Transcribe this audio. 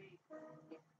within two weeks, if